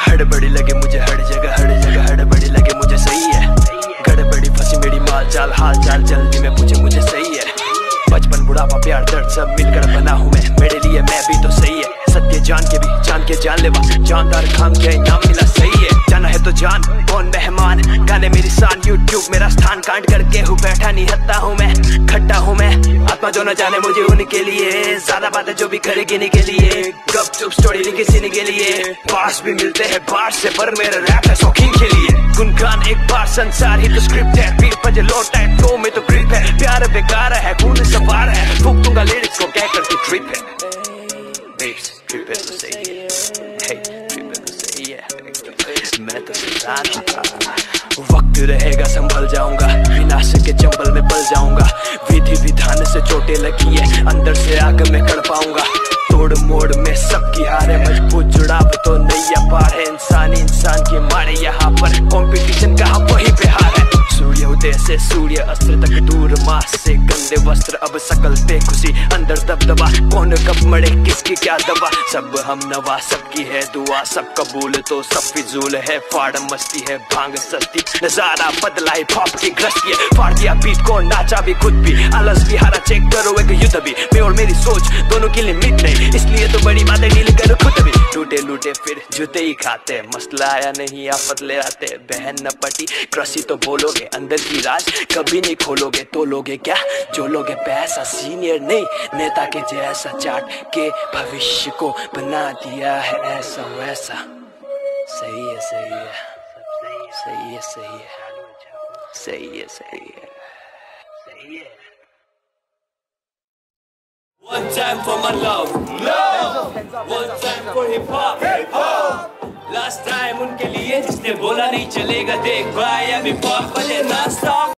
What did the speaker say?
हड़बड़ी लगे मुझे हर जगह हर जगह हड़बड़ी लगे मुझे सही है बचपन, बुढ़ापा, प्यार, दर्द सब मिलकर बना मेरे लिए मैं भी तो सही है सत्य जान के भी, जान के जान लेवा। जानदार खाम के इनाम मिला सही है जाना है तो जान, कौन मेहमान? गाने मेरी शान यूट्यूब मेरा स्थान। कांड करके हूँ, बैठा नहीं हत्ता हूँ मैं। खट्टा हूँ मैं जो न जाने मुझे उनके लिए। ज़्यादा बातें जो भी करेगी नहीं के लिए। गप चुप स्टोरी लिखी सीने के लिए। पास भी मिलते हैं बार से पर मेरा रैप है शौकीन के लिए। गुनगान एक बार संसार ही तो स्क्रिप्ट है। पर जो लोटा है तो में तो ग्रिप है। प्यार बेकार है खून सवार है। फूक दूँगा लिरिक्स को कह करके ट्रिप है? Babes, trip है तो सही है। Hey, trip है तो सही है। मैं तो हूँ वक्त रहेगा संभल जाऊँगा। विधान लगी है, अंदर से आग में कर पाऊँगा। तोड़ मोड़ में सबकी हारे, मज़बूत जुड़ाव तो नहीं पार है। इंसान इंसान की मारे यहाँ पर। कंपटीशन से सूर्य अस्त्र तक दूर मास से गंदे वस्त्र, अब सकल पे खुशी, अंदर दबदबा। कौन कब मरे, किसकी क्या दवा? सब हम नवा, सबकी है दुआ, सब कबूल तो सब फिजूल है। फाड़ मस्ती है, भाँग सस्ती। नज़ारा बदला है पॉप की ग्रस्ती है। फाड़ दिया बीट को नाचा भी, खुद भी। आलस भी, हारा चेक करो, एक युद्ध भी। मैं और मेरी सोच, दोनों की लिमिट नहीं। इसलिए तो बड़ी बातें डील करो खुद भी। टूटे लूटे, फिर जूते ही खाते। मसला आया नहीं, आफत ले आते। बहन न पटी। कृषि तो बोलोगे, अंदर की राज कभी नहीं खोलोगे तो लोगे क्या? जो लोगे पैसा सीनियर नहीं नेता के जैसा चाट के भविष्य को बना दिया है ऐसा वैसा। सही है सही है। सही है सही है। सही है सही है। सही है। One time for my love, love. One time for hip hop, hip hop. Last time उनके जिसने बोला नहीं चलेगा देख भाई अभी पॉप बजे non stop